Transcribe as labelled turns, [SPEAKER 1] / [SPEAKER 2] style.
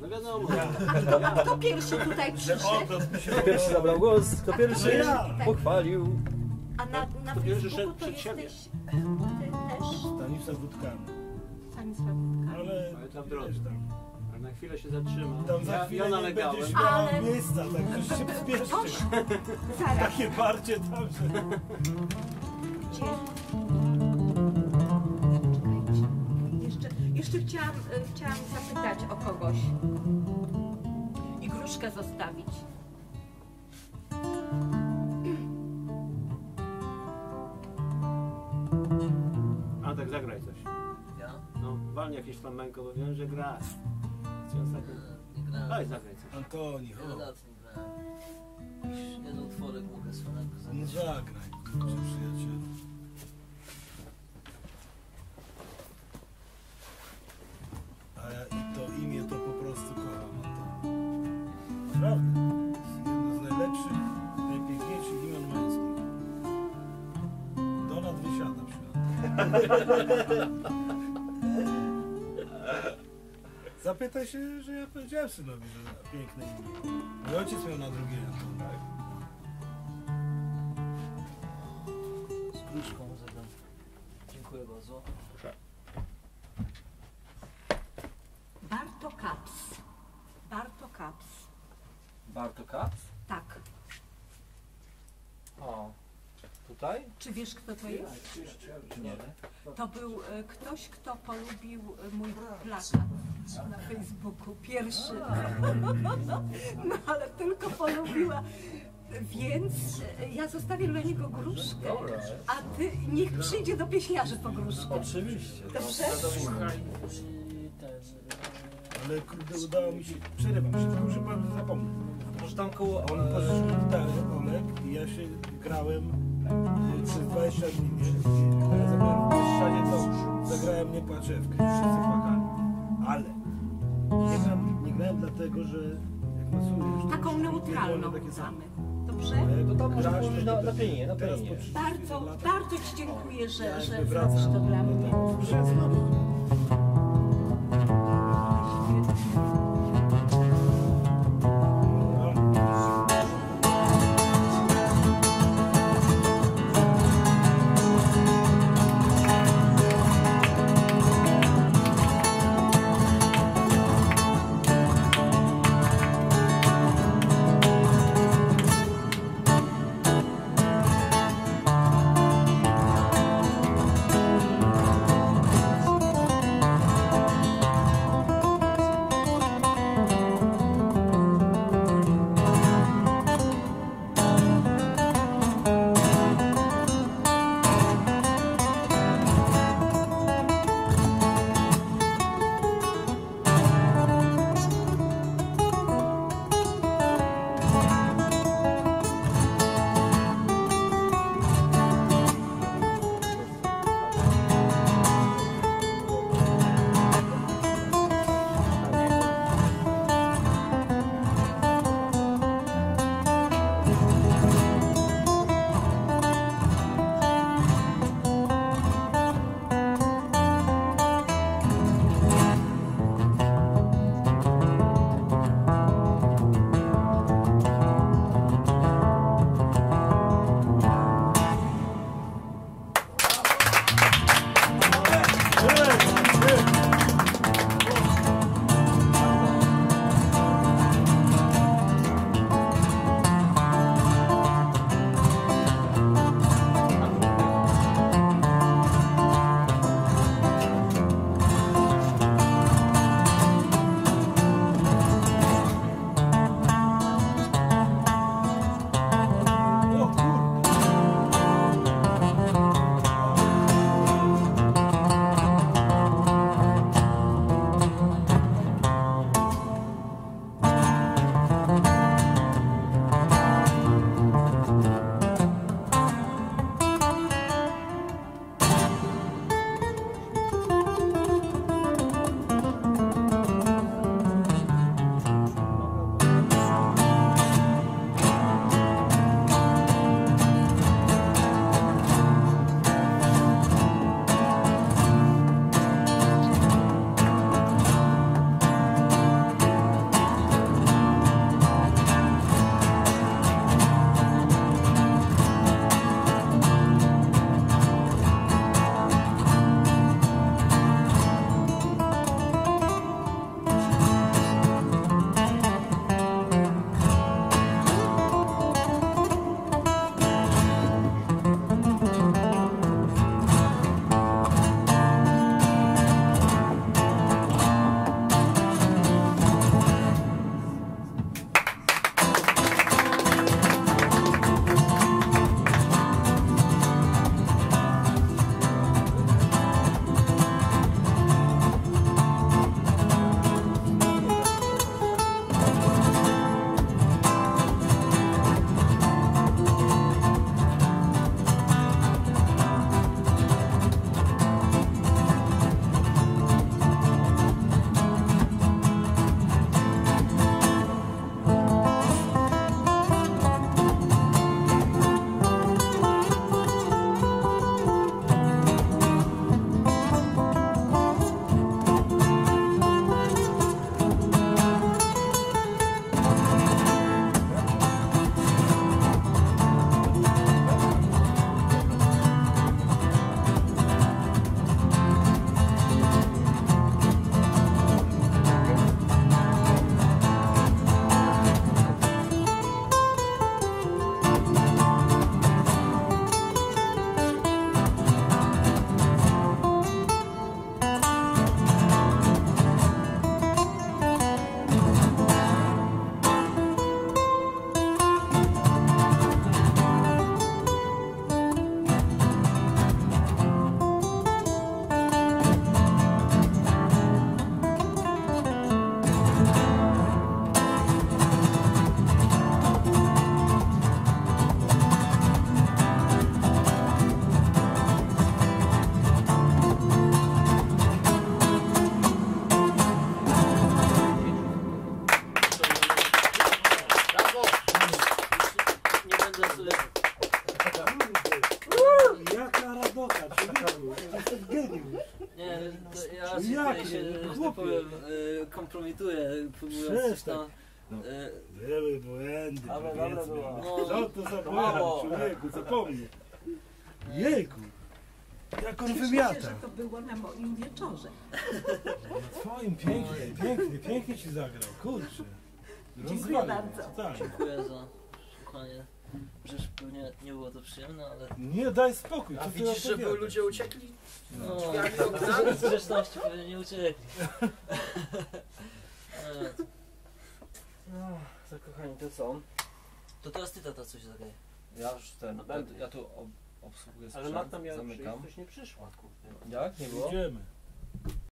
[SPEAKER 1] No wiadomo.
[SPEAKER 2] Kto pierwszy tutaj przyszedł?
[SPEAKER 3] Kto pierwszy zabrał głos, kto pierwszy
[SPEAKER 4] ja.
[SPEAKER 3] pochwalił.
[SPEAKER 2] A na, na
[SPEAKER 1] Kto pierwszy
[SPEAKER 2] Facebooku
[SPEAKER 1] szedł
[SPEAKER 2] to jesteś ty też
[SPEAKER 4] Stanisław Wódkami.
[SPEAKER 2] Stanisław Wódka.
[SPEAKER 4] Ale,
[SPEAKER 1] Ale w drodze.
[SPEAKER 4] tam,
[SPEAKER 1] Ale na chwilę się zatrzymał.
[SPEAKER 4] tam za
[SPEAKER 1] Ja,
[SPEAKER 4] chwilę
[SPEAKER 1] ja
[SPEAKER 4] nie
[SPEAKER 1] nalegałem.
[SPEAKER 2] Ale-
[SPEAKER 4] miejsca, tak się spieszcie. Takie parcie tam, że...
[SPEAKER 2] gdzie? Jeszcze, chciałam, y, chciałam zapytać o kogoś. I gruszkę zostawić.
[SPEAKER 1] A tak zagraj coś.
[SPEAKER 5] Ja?
[SPEAKER 1] No, walnie jakieś flamenko, bo wiem, że gra. Czy ostatnio?
[SPEAKER 5] Nie grałem.
[SPEAKER 1] Daj, zagraj coś.
[SPEAKER 4] Antoni,
[SPEAKER 5] Wiele lat nie grałem. Jakiś jeden utworek mogę swojego
[SPEAKER 4] no
[SPEAKER 5] zagrać.
[SPEAKER 4] zagraj, przyjacielu. Naprawdę. Jest jedno z najlepszych, najpiękniejszych imion męskich. Donat wysiada przy Zapytaj się, że ja powiedziałem synowi, że piękne imię. Mój ojciec miał na drugie Anton.
[SPEAKER 5] Tak. Z gruszką zagram. Dziękuję bardzo.
[SPEAKER 2] Barto Barto
[SPEAKER 3] Kac?
[SPEAKER 2] Tak.
[SPEAKER 3] O, tutaj?
[SPEAKER 2] Czy wiesz kto to jest?
[SPEAKER 3] Nie.
[SPEAKER 2] To był e, ktoś, kto polubił e, mój plakat na Facebooku. Pierwszy. No ale tylko polubiła. Więc e, ja zostawię dla niego gruszkę,
[SPEAKER 3] Dobra.
[SPEAKER 2] a ty niech przyjdzie do pieśniarzy po gruszkę.
[SPEAKER 3] Oczywiście.
[SPEAKER 2] Dobrze?
[SPEAKER 3] Słuchaj.
[SPEAKER 5] I ten...
[SPEAKER 4] Ale kurde, udało mi się. Przerywam się, tylko że pan zapomnę.
[SPEAKER 3] Może tam koło...
[SPEAKER 4] On pożyczył gitarę, Olek, i ja się grałem przez 20 dni, nie? I ja zagrałem w Pieszczanie, to zagrałem Nie płaczewkę, wszyscy płakali. Ale nie, gram, nie grałem dlatego, że jak masujesz...
[SPEAKER 2] Taką
[SPEAKER 4] już
[SPEAKER 2] neutralną
[SPEAKER 4] takie same.
[SPEAKER 2] Dobrze?
[SPEAKER 4] Ale
[SPEAKER 3] To tam można położyć na- na
[SPEAKER 4] też-
[SPEAKER 3] pianinie, na
[SPEAKER 4] Teraz
[SPEAKER 3] pianinie.
[SPEAKER 4] po 30
[SPEAKER 2] Bardzo, bardzo Ci dziękuję, że,
[SPEAKER 4] ja
[SPEAKER 2] że zrobisz to dla
[SPEAKER 4] no
[SPEAKER 2] Ja
[SPEAKER 4] raczej się, że tak chłopie?
[SPEAKER 5] powiem, e, kompromituję, próbując
[SPEAKER 4] Przestań.
[SPEAKER 5] to... No.
[SPEAKER 4] no.
[SPEAKER 5] E,
[SPEAKER 4] Były błędy, Dobra,
[SPEAKER 3] dobra powiedzmy. była.
[SPEAKER 5] No,
[SPEAKER 4] no to za
[SPEAKER 3] Brawo.
[SPEAKER 4] błędy, człowieku, zapomnij. Jejku, jak on Myślę,
[SPEAKER 2] że to było na moim wieczorze.
[SPEAKER 4] No, na Twoim pięknie, pięknie, pięknie ci zagrał, kurczę.
[SPEAKER 2] Dziękuję bardzo.
[SPEAKER 5] Dziękuję za słuchanie. Przecież pewnie nie było to przyjemne, ale...
[SPEAKER 4] Nie daj spokój,
[SPEAKER 1] A
[SPEAKER 4] co ty
[SPEAKER 1] widzisz, żeby
[SPEAKER 4] opowiadasz?
[SPEAKER 1] ludzie uciekli?
[SPEAKER 5] No,
[SPEAKER 1] Drzwiami, oknami?
[SPEAKER 5] z grzeczności pewnie nie uciekli. E,
[SPEAKER 3] No, zakochani, to co?
[SPEAKER 5] To teraz ty tata coś zagraj.
[SPEAKER 3] Ja już ten,
[SPEAKER 1] No
[SPEAKER 3] ja,
[SPEAKER 1] będę.
[SPEAKER 3] ja tu ob, obsługuję
[SPEAKER 1] Ale
[SPEAKER 3] sprzęt,
[SPEAKER 1] Marta miała
[SPEAKER 3] zamykam.
[SPEAKER 1] przyjść, ktoś nie przyszła, kurde.
[SPEAKER 3] Jak? Nie było?
[SPEAKER 4] Idziemy.